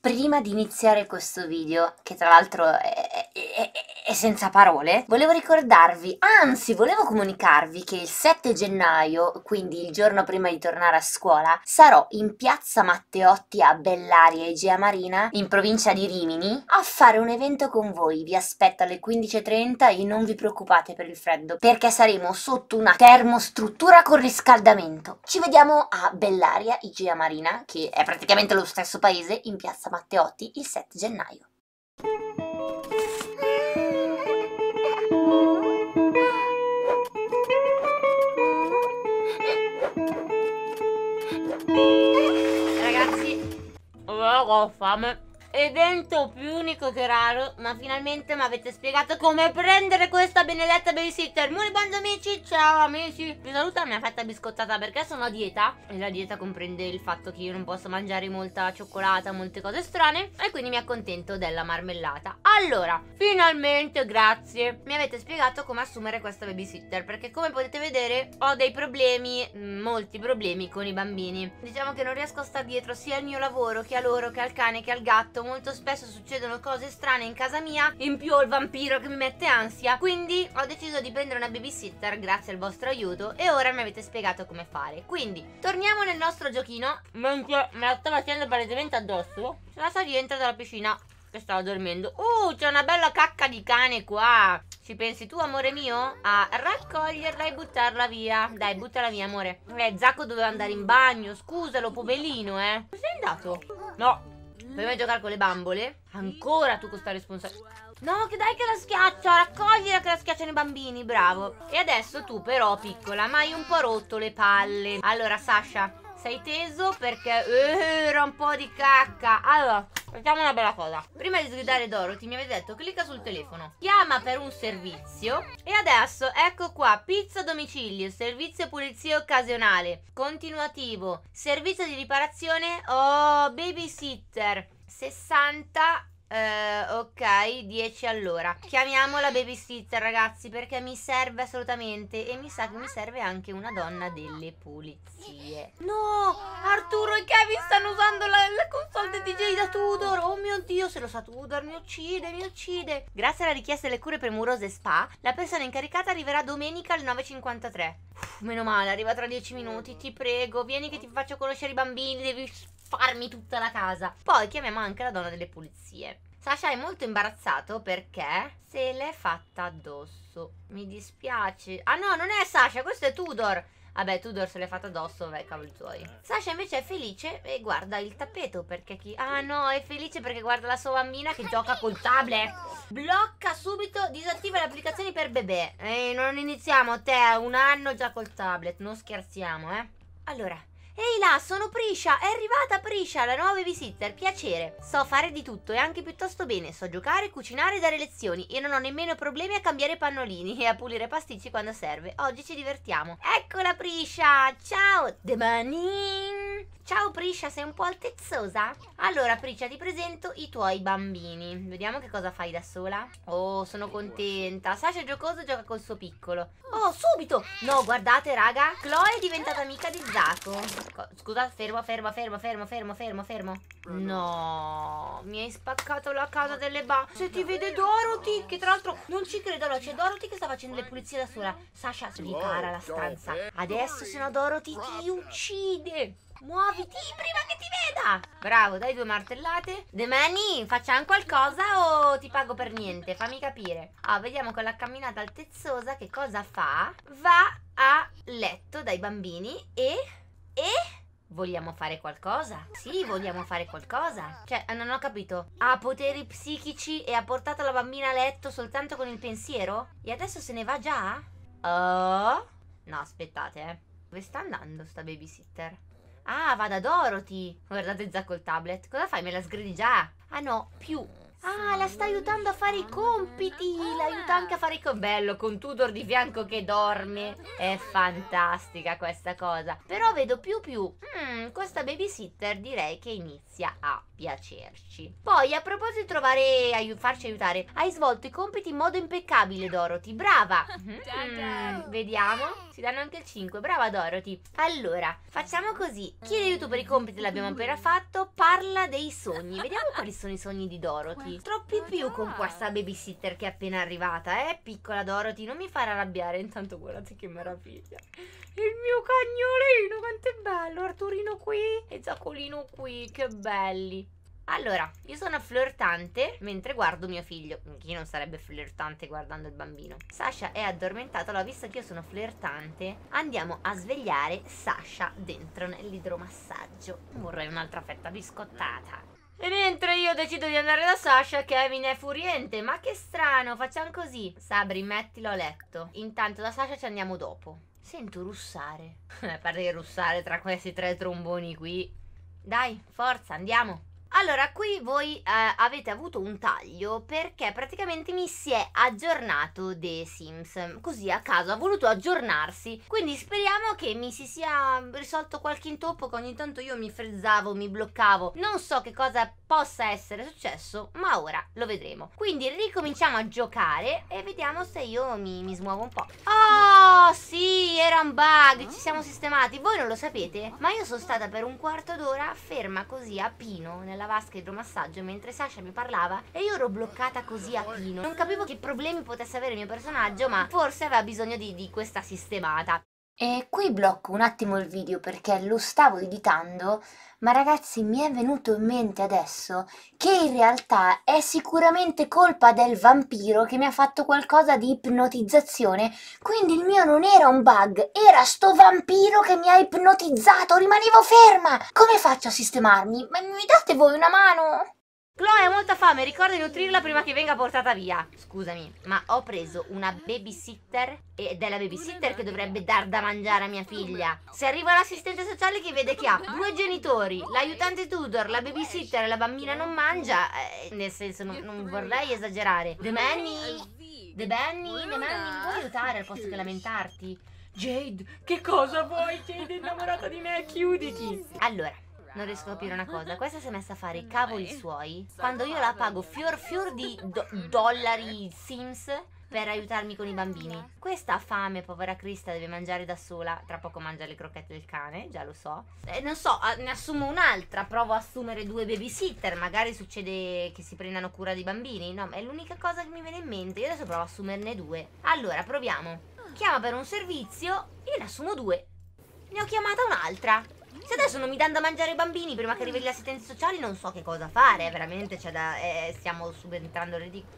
Prima di iniziare questo video, che tra l'altro è, è, senza parole, volevo ricordarvi, anzi volevo comunicarvi che il 7 gennaio, quindi il giorno prima di tornare a scuola, sarò in piazza Matteotti a Bellaria, Egea Marina, in provincia di Rimini, a fare un evento con voi. Vi aspetto alle 15.30 e non vi preoccupate per il freddo, perché saremo sotto una termostruttura con riscaldamento. Ci vediamo a Bellaria, Egea Marina, che è praticamente lo stesso paese, in piazza Matteotti il 7 gennaio. Ho fame evento più unico che raro, ma finalmente mi avete spiegato come prendere questa benedetta babysitter. Buon amici, ciao amici. Vi saluto la mia fetta biscottata perché sono a dieta e la dieta comprende il fatto che io non posso mangiare molta cioccolata, molte cose strane e quindi mi accontento della marmellata. Allora, finalmente, grazie, mi avete spiegato come assumere questa babysitter perché come potete vedere ho dei problemi, molti problemi con i bambini. Diciamo che non riesco a stare dietro sia al mio lavoro che a loro che al cane che al gatto detto molto spesso succedono cose strane in casa mia In più ho il vampiro che mi mette ansia Quindi ho deciso di prendere una babysitter grazie al vostro aiuto E ora mi avete spiegato come fare Quindi torniamo nel nostro giochino Mentre me la stava facendo palesemente addosso La sa rientra dalla piscina che stava dormendo Uh c'è una bella cacca di cane qua ci pensi tu, amore mio? A raccoglierla e buttarla via. Dai, buttala via, amore. Eh, Zacco doveva andare in bagno. Scusalo, povelino, eh. Dove sei andato? No, Prima di giocare con le bambole Ancora tu con sta responsabilità No, che dai che la schiaccia Raccoglila che la schiacciano i bambini, bravo. E adesso tu però, piccola Ma hai un po' rotto le palle. Allora, Sasha sei teso perché eh, era un po' di cacca. Allora, facciamo una bella cosa. Prima di sgridare Dorothy mi avete detto clicca sul telefono. Chiama per un servizio. E adesso ecco qua Pizza domicilio, servizio pulizia occasionale Continuativo Servizio di riparazione Oh, babysitter. 60 Uh, ok, 10 allora. Chiamiamo la babysitter, ragazzi, perché mi serve assolutamente. E mi sa che mi serve anche una donna delle pulizie. No! Arturo e Kevin stanno usando la, la console DJ da Tudor. Oh mio Dio, se lo sa Tudor, mi uccide, mi uccide. Grazie alla richiesta delle cure premurose spa, la persona incaricata arriverà domenica alle 9.53. Uff, meno male, arriva tra 10 minuti. Ti prego, vieni che ti faccio conoscere i bambini. Devi farmi tutta la casa. Poi chiamiamo anche la donna delle pulizie. Sasha è molto imbarazzato perché se l'è fatta addosso. Mi dispiace. Ah no, non è Sasha, questo è Tudor. Vabbè, Tudor se l'è fatta addosso, vabbè, cavoli tuoi. Sasha invece è felice e guarda il tappeto perché chi... Ah no, è felice perché guarda la sua bambina che gioca col tablet. Blocca subito, disattiva le applicazioni per bebè. E non iniziamo, te, un anno già col tablet, non scherziamo, eh. Allora, Ehi là, sono Prisha, è arrivata Prisha, la nuova babysitter, piacere. So fare di tutto e anche piuttosto bene, so giocare, cucinare e dare lezioni e non ho nemmeno problemi a cambiare pannolini e a pulire pasticci quando serve. Oggi ci divertiamo. Eccola Prisha, ciao, demani. Ciao Priscia, sei un po' altezzosa? Allora Priscia, ti presento i tuoi bambini. Vediamo che cosa fai da sola. Oh, sono contenta. Sasha è giocoso gioca col suo piccolo. Oh, subito! No, guardate raga, Chloe è diventata amica di Zaco. Scusa, fermo, fermo, fermo, fermo, fermo, fermo, fermo. No, mi hai spaccato la casa delle ba. Se ti vede Dorothy, che tra l'altro non ci credo, allora c'è Dorothy che sta facendo le pulizie da sola. Sasha, ripara la stanza. Adesso se no Dorothy ti uccide. Muoviti prima che ti veda Bravo, dai due martellate Demani, facciamo qualcosa o ti pago per niente? Fammi capire Ah, vediamo con la camminata altezzosa che cosa fa Va a letto dai bambini e... E... Vogliamo fare qualcosa? Sì, vogliamo fare qualcosa. Cioè, non ho capito. Ha poteri psichici e ha portato la bambina a letto soltanto con il pensiero? E adesso se ne va già? Oh? No, aspettate, eh. Dove sta andando sta babysitter? Ah, va da Dorothy. Guardate Zac col tablet. Cosa fai? Me la sgridi già? Ah no, più. Ah, la sta aiutando a fare i compiti. L'aiuta anche a fare i compiti. Bello, con Tudor di fianco che dorme. È fantastica questa cosa. Però vedo più più. Mm, questa babysitter direi che inizia a piacerci. Poi, a proposito di trovare, aiu- farci aiutare, hai svolto i compiti in modo impeccabile, Dorothy. Brava. Mm, vediamo. Si danno anche il 5. Brava, Dorothy. Allora, facciamo così. Chiedi aiuto per i compiti, l'abbiamo appena fatto. Parla dei sogni. Vediamo quali sono i sogni di Dorothy. Troppi più con questa babysitter che è appena arrivata, eh? Piccola Dorothy, non mi fare arrabbiare. Intanto guardate che meraviglia. Il mio cagnolino, quanto è bello. Arturino qui e Giacolino qui, che belli. Allora, io sono flirtante mentre guardo mio figlio. Chi non sarebbe flirtante guardando il bambino? Sasha è addormentato. Allora, visto che io sono flirtante, andiamo a svegliare Sasha dentro nell'idromassaggio. Vorrei un'altra fetta biscottata. E mentre io decido di andare da Sasha, Kevin è furiente. Ma che strano, facciamo così. Sabri, mettilo a letto. Intanto da Sasha ci andiamo dopo. Sento russare. a parte che russare tra questi tre tromboni qui. Dai, forza, andiamo. Allora, qui voi eh, avete avuto un taglio perché praticamente mi si è aggiornato The Sims, così a caso ha voluto aggiornarsi, quindi speriamo che mi si sia risolto qualche intoppo che ogni tanto io mi frezzavo, mi bloccavo, non so che cosa possa essere successo, ma ora lo vedremo. Quindi ricominciamo a giocare e vediamo se io mi, mi smuovo un po'. Oh, sì, era un bug, ci siamo sistemati, voi non lo sapete, ma io sono stata per un quarto d'ora ferma così a pino nella vasca idromassaggio mentre Sasha mi parlava e io ero bloccata così a pino. Non capivo che problemi potesse avere il mio personaggio, ma forse aveva bisogno di, di questa sistemata. E qui blocco un attimo il video perché lo stavo editando, ma ragazzi mi è venuto in mente adesso che in realtà è sicuramente colpa del vampiro che mi ha fatto qualcosa di ipnotizzazione, quindi il mio non era un bug, era sto vampiro che mi ha ipnotizzato, rimanevo ferma! Come faccio a sistemarmi? Ma mi date voi una mano? Chloe ha molta fame, ricorda di nutrirla prima che venga portata via. Scusami, ma ho preso una babysitter ed è la babysitter che dovrebbe dar da mangiare a mia figlia. Se arriva l'assistente sociale che vede che ha due genitori, l'aiutante tutor, la babysitter e la bambina non mangia, eh, nel senso non, non vorrei esagerare. The Manny, The Benny, The Manny, puoi aiutare al posto che lamentarti? Jade, che cosa vuoi? Jade è innamorata di me, chiuditi. Allora, non riesco a capire una cosa. Questa si è messa a fare i cavoli suoi. Quando io la pago fior fior di do dollari Sims per aiutarmi con i bambini. Questa ha fame, povera Krista, deve mangiare da sola. Tra poco mangia le crocchette del cane, già lo so. Eh, non so, ne assumo un'altra. Provo a assumere due babysitter. Magari succede che si prendano cura dei bambini. No, è l'unica cosa che mi viene in mente. Io adesso provo a assumerne due. Allora, proviamo. Chiama per un servizio. Io ne assumo due. Ne ho chiamata un'altra. Se adesso non mi danno da mangiare i bambini prima che arrivi gli assistenti sociali, non so che cosa fare. Veramente c'è da. Eh, stiamo subentrando ridicolo.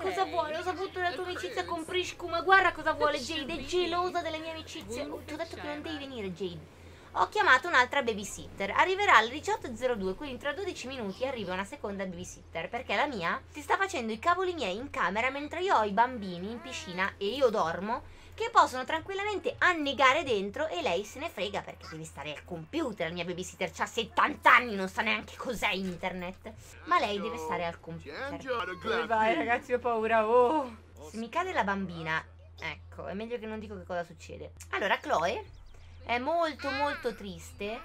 cosa vuole? Ho saputo della tua amicizia con Prishku. Ma guarda cosa vuole Jade. È gelosa delle mie amicizie. Oh, ti ho detto che non devi venire, Jade. Ho chiamato un'altra babysitter. Arriverà alle 18.02, quindi tra 12 minuti arriva una seconda babysitter. Perché la mia si sta facendo i cavoli miei in camera mentre io ho i bambini in piscina e io dormo che possono tranquillamente annegare dentro e lei se ne frega perché deve stare al computer. La mia babysitter ha 70 anni, non sa neanche cos'è internet. Ma lei deve stare al computer. Dove vai ragazzi, ho paura. Oh. Se mi cade la bambina, ecco, è meglio che non dico che cosa succede. Allora, Chloe è molto molto triste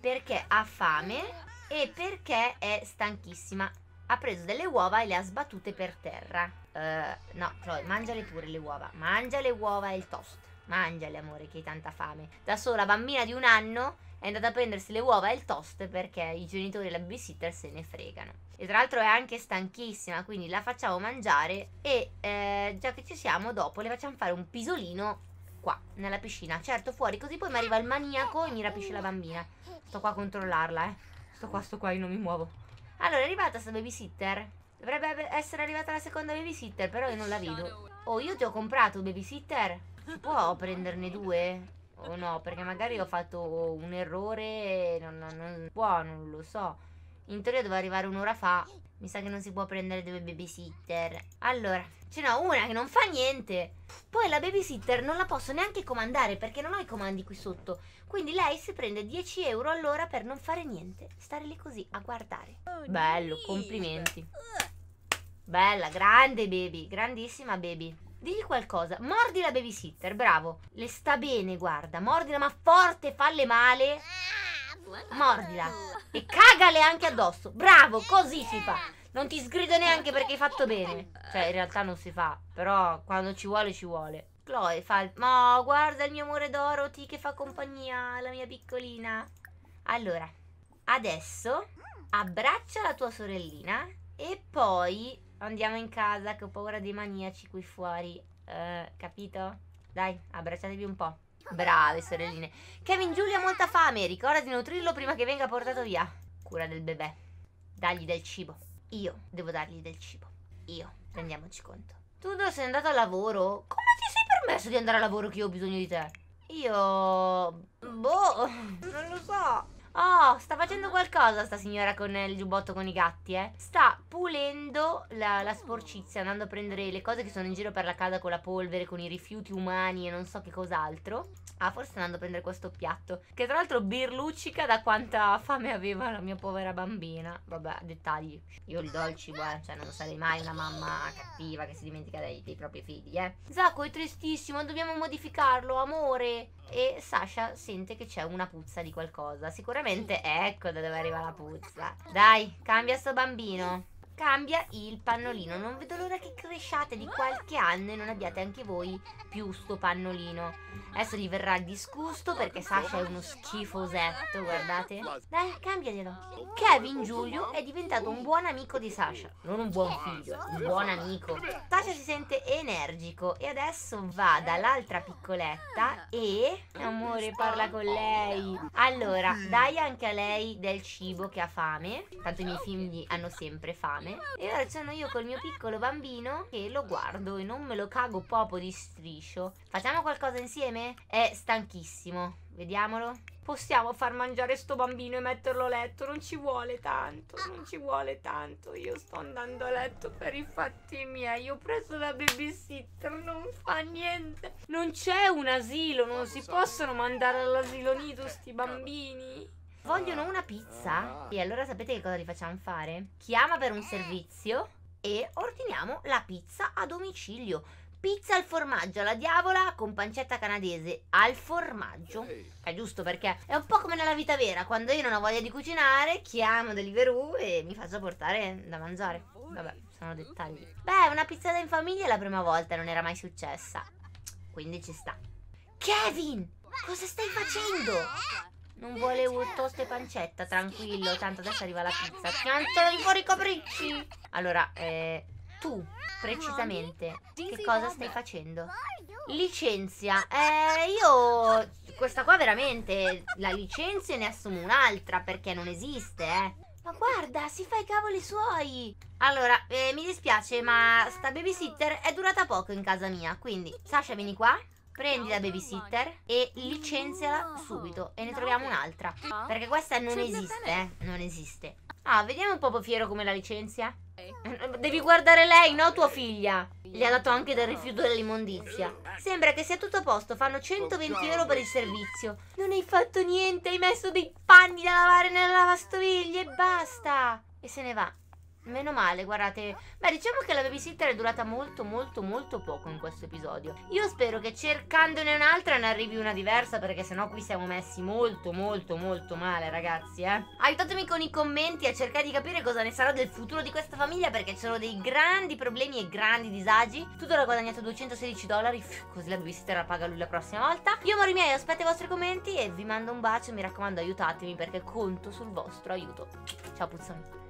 perché ha fame e perché è stanchissima. Ha preso delle uova e le ha sbattute per terra. Uh, no, Chloe, mangiale pure le uova. Mangia le uova e il toast. Mangiale, amore, che hai tanta fame. Da sola, bambina di un anno, è andata a prendersi le uova e il toast perché i genitori e la babysitter se ne fregano. E tra l'altro è anche stanchissima, quindi la facciamo mangiare e eh, già che ci siamo, dopo le facciamo fare un pisolino qua, nella piscina. Certo, fuori, così poi mi arriva il maniaco e mi rapisce la bambina. Sto qua a controllarla, eh. Sto qua, sto qua, io non mi muovo. Allora, è arrivata sta babysitter? Dovrebbe essere arrivata la seconda babysitter, però io non la vedo. Oh, io ti ho comprato babysitter? Si può prenderne due? O no? Perché magari ho fatto un errore non, non, non può, non lo so. In teoria doveva arrivare un'ora fa. Mi sa che non si può prendere due babysitter. Allora, ce n'ho una che non fa niente. Poi la babysitter non la posso neanche comandare perché non ho i comandi qui sotto. Quindi lei si prende 10 euro all'ora per non fare niente. Stare lì così a guardare. Bello, complimenti. Bella, grande baby, grandissima baby. Digli qualcosa, mordi la babysitter, bravo. Le sta bene, guarda, mordila ma forte, falle male. Mordila. E cagale anche addosso. Bravo, così si fa. Non ti sgrido neanche perché hai fatto bene. Cioè, in realtà non si fa, però quando ci vuole, ci vuole. Chloe fa il... No, guarda il mio amore Dorothy che fa compagnia alla mia piccolina. Allora, adesso abbraccia la tua sorellina e poi Andiamo in casa che ho paura dei maniaci qui fuori. Uh, capito? Dai, abbracciatevi un po'. Brave sorelline. Kevin Giulio ha molta fame. Ricorda di nutrirlo prima che venga portato via. Cura del bebè. Dagli del cibo. Io devo dargli del cibo. Io. Rendiamoci conto. Tu dove sei andato a lavoro? Come ti sei permesso di andare a lavoro che io ho bisogno di te? Io... Boh, non lo so. Oh, sta facendo qualcosa sta signora con il giubbotto con i gatti, eh. Sta pulendo la, la, sporcizia, andando a prendere le cose che sono in giro per la casa con la polvere, con i rifiuti umani e non so che cos'altro. Ah, forse andando a prendere questo piatto. Che tra l'altro birluccica da quanta fame aveva la mia povera bambina. Vabbè, dettagli. Io il cibo, eh. Cioè, non sarei mai una mamma cattiva che si dimentica dei, dei propri figli, eh. Zacco è tristissimo, dobbiamo modificarlo, amore. E Sasha sente che c'è una puzza di qualcosa. Sicuramente ecco da dove arriva la puzza. Dai, cambia sto bambino cambia il pannolino. Non vedo l'ora che cresciate di qualche anno e non abbiate anche voi più sto pannolino. Adesso gli verrà disgusto perché Sasha è uno schifosetto, guardate. Dai, cambiaglielo. Kevin Giulio è diventato un buon amico di Sasha. Non un buon figlio, un buon amico. Sasha si sente energico e adesso va dall'altra piccoletta e... Amore, parla con lei. Allora, dai anche a lei del cibo che ha fame. Tanto i miei figli hanno sempre fame fame e ora sono io col mio piccolo bambino che lo guardo e non me lo cago proprio di striscio. Facciamo qualcosa insieme? È stanchissimo. Vediamolo. Possiamo far mangiare sto bambino e metterlo a letto? Non ci vuole tanto, non ci vuole tanto. Io sto andando a letto per i fatti miei. Ho preso la babysitter, non fa niente. Non c'è un asilo, non si possono mandare all'asilo nido sti bambini. Vogliono una pizza? E allora sapete che cosa li facciamo fare? Chiama per un servizio e ordiniamo la pizza a domicilio. Pizza al formaggio alla diavola con pancetta canadese al formaggio. È giusto perché è un po' come nella vita vera. Quando io non ho voglia di cucinare, chiamo Deliveroo e mi faccio portare da mangiare. Vabbè, sono dettagli. Beh, una pizzata in famiglia è la prima volta, non era mai successa. Quindi ci sta. Kevin, cosa stai facendo? Non vuole un toast e pancetta, tranquillo, tanto adesso arriva la pizza. Piantala di fuori capricci! Allora, eh, tu, precisamente, che cosa stai facendo? Licenzia. Eh, io... Questa qua veramente, la licenzia ne assumo un'altra perché non esiste, eh. Ma guarda, si fa i cavoli suoi. Allora, eh, mi dispiace, ma sta babysitter è durata poco in casa mia, quindi Sasha vieni qua prendi la babysitter e licenziala subito e ne troviamo un'altra. Perché questa non esiste, eh? Non esiste. Ah, vediamo un po' fiero come la licenzia. Devi guardare lei, no tua figlia. Gli ha dato anche del rifiuto dell'immondizia. Sembra che sia tutto a posto, fanno 120 euro per il servizio. Non hai fatto niente, hai messo dei panni da lavare nella lavastoviglie e basta. E se ne va. Meno male, guardate. Beh, diciamo che la babysitter è durata molto, molto, molto poco in questo episodio. Io spero che cercandone un'altra ne arrivi una diversa, perché sennò qui siamo messi molto, molto, molto male, ragazzi, eh. Aiutatemi con i commenti a cercare di capire cosa ne sarà del futuro di questa famiglia, perché ci sono dei grandi problemi e grandi disagi. Tutto l'ho guadagnato 216 dollari, così la babysitter la paga lui la prossima volta. Io, amori miei, aspetto i vostri commenti e vi mando un bacio. Mi raccomando, aiutatemi, perché conto sul vostro aiuto. Ciao, puzzoni.